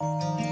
Thank you.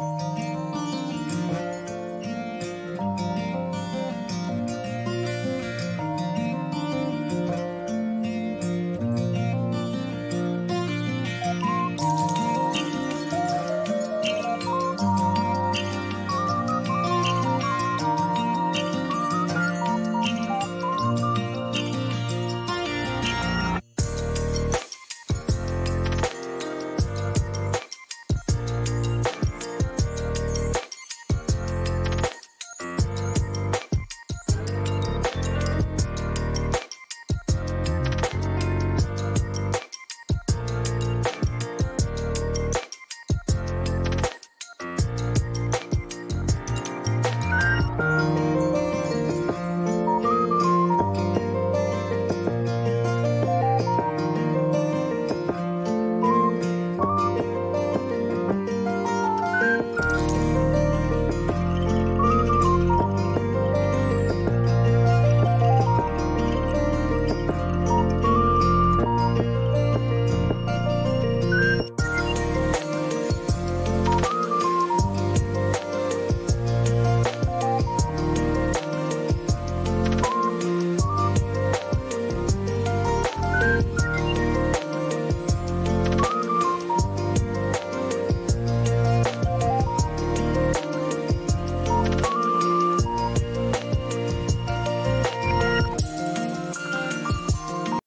Música